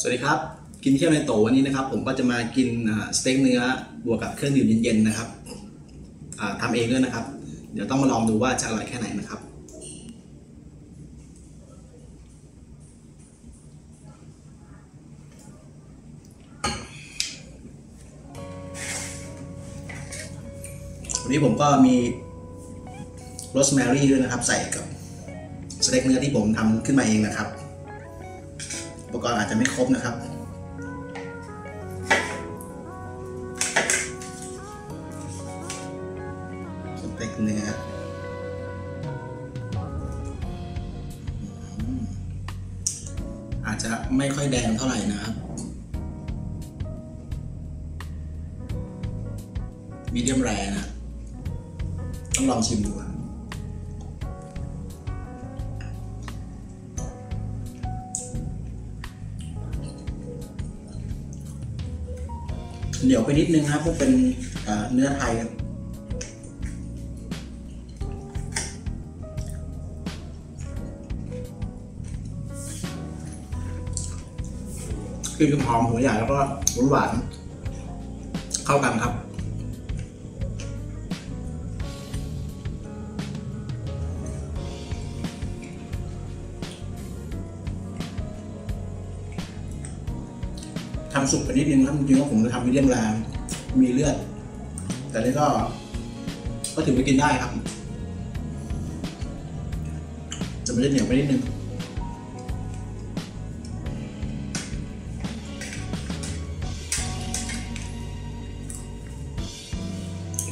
สวัสดีครับ กินเที่ยวในโตวันนี้นะครับ ผมก็จะมากินสเต็กเนื้อบวกกับเครื่องดื่มเย็นๆนะครับอ่าทำเองด้วยนะครับ เดี๋ยวต้องมาลองดูว่าจะอร่อยแค่ไหนนะครับวันนี้ผมก็มีโรสแมรี่ด้วยนะครับ ใส่กับสเต็กเนื้อที่ผมทำขึ้นมาเองนะครับ อุปกรณ์อาจจะไม่ครบนะครับ สเต็กเนื้ออาจจะไม่ค่อยแดงเท่าไหร่นะครับ มีเดียมแรนะ ต้องลองชิมดู เหนียวไปนิดนึงนะครับเพราะเป็นเนื้อไทยครับคือหอมหัวใหญ่แล้วก็หวานเข้ากันครับ ทำสุกไปนิดนึงครับจริงๆว่าผมจะทำมีเดียมแรงมีเลือด แต่นี่ก็ ก็ถือว่ากินได้ครับจะไม่ได้เหนียวไปนิดนึง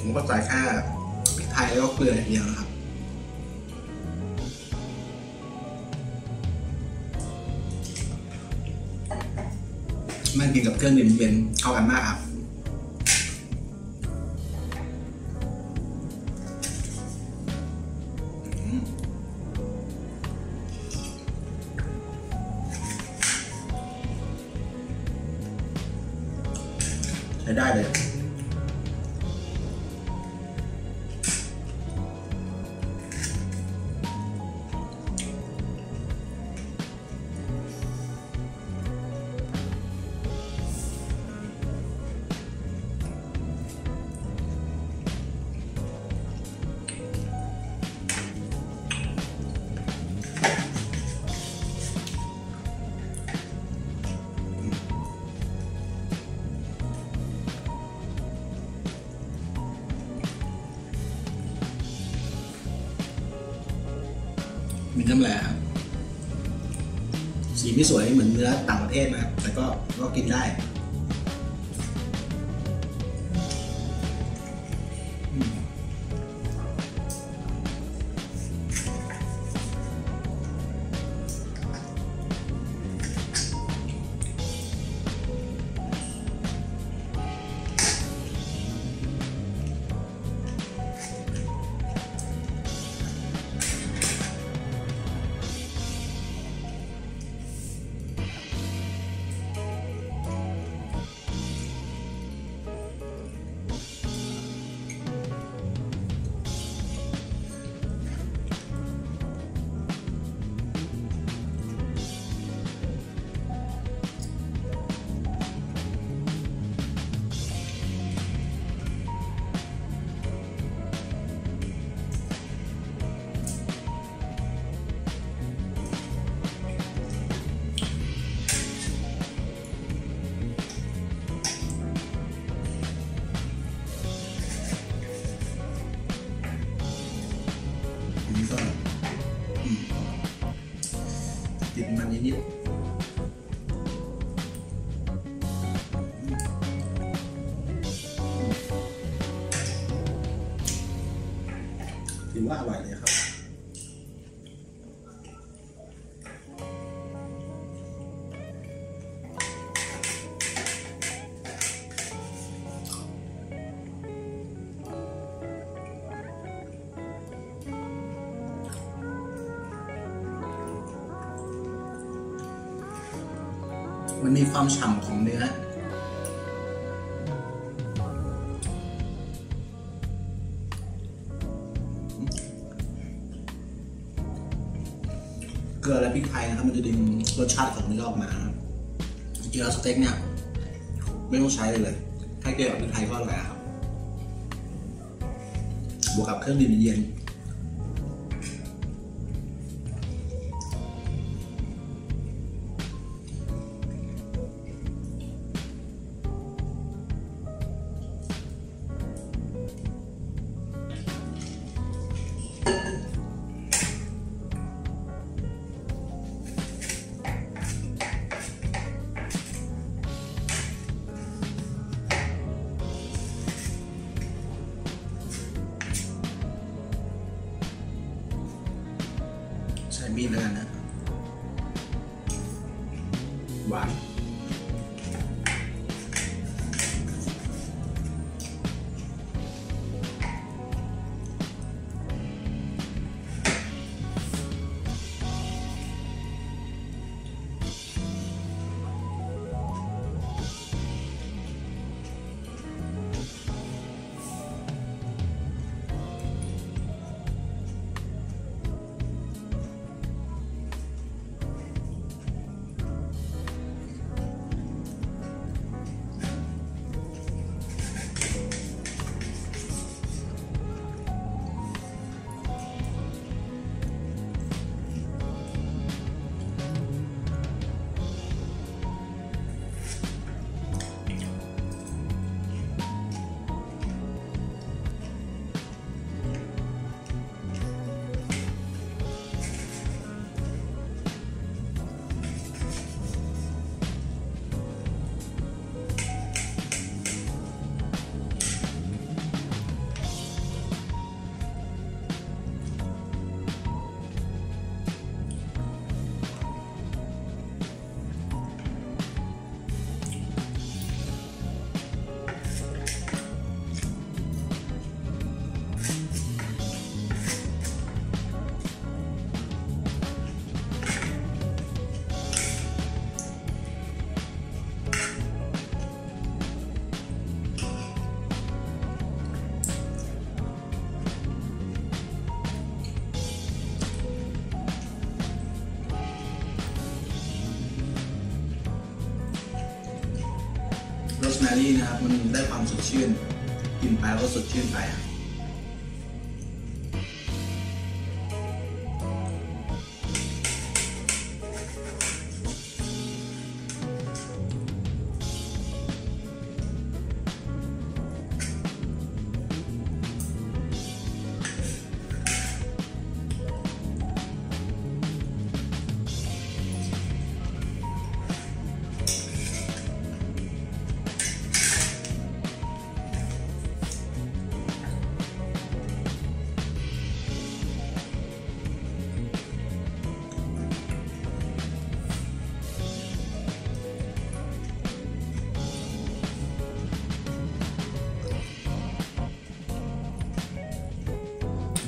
ผมก็ใส่แค่พริกไทยแล้วก็เกลืออย่างเดียวนะครับ มันกินกับเครื่องดื่มเย็นเข้ากันมากครับใช้ได้เลย มีน้ำแร่ครับสีไม่สวยเหมือนเนื้อต่างประเทศนะครับแต่ก็ก็กินได้ ติ มันมีความฉ่ำของเนื้อ เกลือและพริกไทยนะครับมันจะดึงรสชาติของเนื้อออกมาครับริงๆแล้วสเต็กเนี่ยไม่ต้องใช้เลยเลยถ้าเกี่ยวกับพริกไทยก็อร่อยครับบวกกับเครื่องดื่มเย็นใช้มี รี่นะครับ มันได้ความสดชื่น กินไปล้วก็สดชื่นไป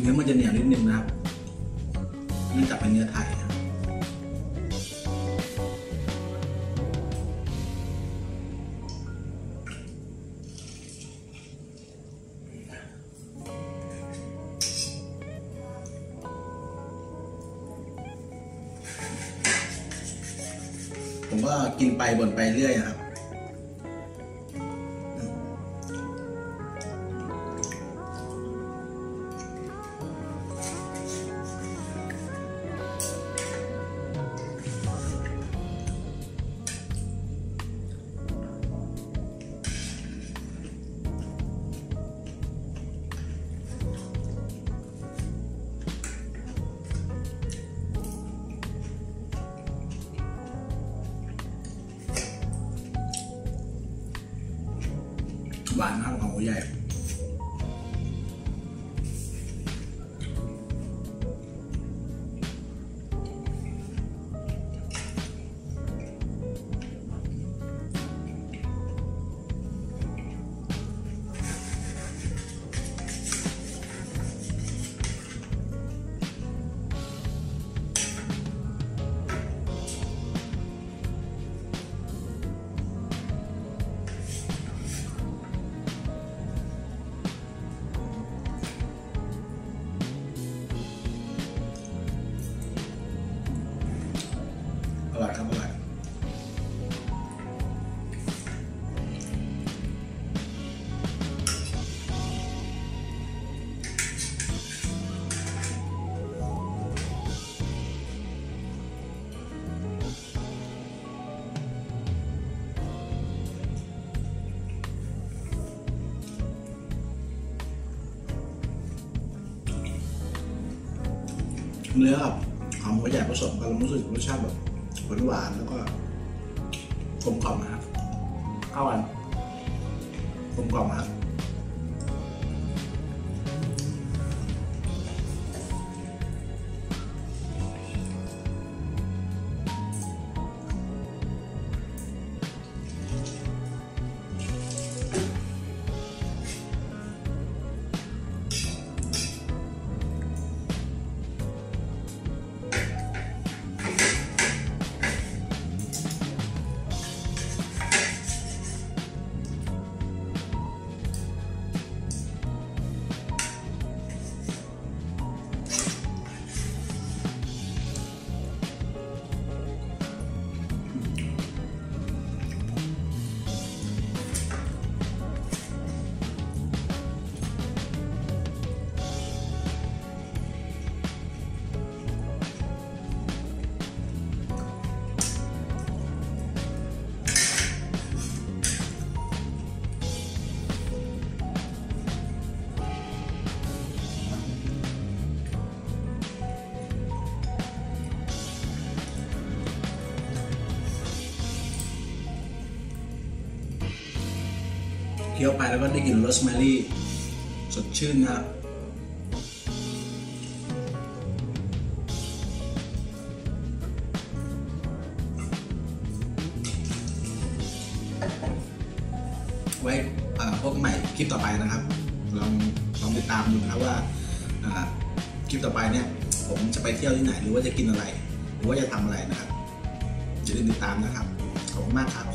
เนื้อมันจะเหนียวนิดนึงนะครับเนื่องจากเป็นเนื้อไทยผมก็กินไปบ่นไปเรื่อยอะครับ หวาน ร่อยครับอร่อยเนื้อกับหอมหัวใหญ่ผสมกันแล้วรู้สึกรสชาติแบบ หวานหวานๆแล้วก็กลมกล่อมนะครับเข้ากันกลมกล่อมครับ เคี้ยวไปแล้วก็ได้กลิ่นโรสแมรี่สดชื่นนะครับไว้พบกันใหม่คลิปต่อไปนะครับ ลองลองติดตามดูนะครับว่าคลิปต่อไปเนี่ย ผมจะไปเที่ยวที่ไหนหรือว่าจะกินอะไร หรือว่าจะทำอะไรนะครับอย่าลืมติดตามนะครับ ขอบคุณมากครับ